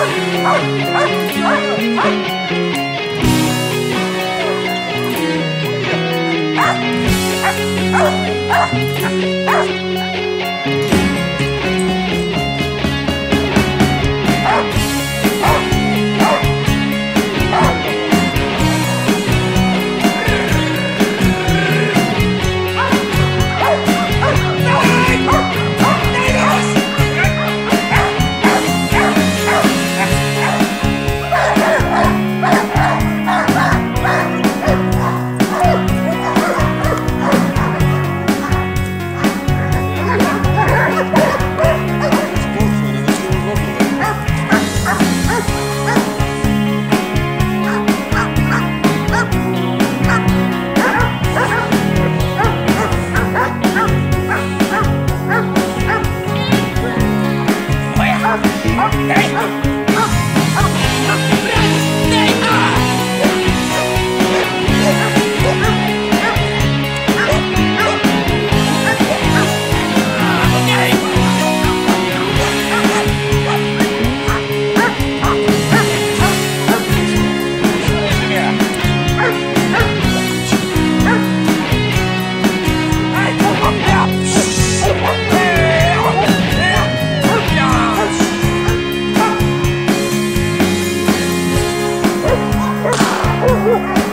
Hey! Woo!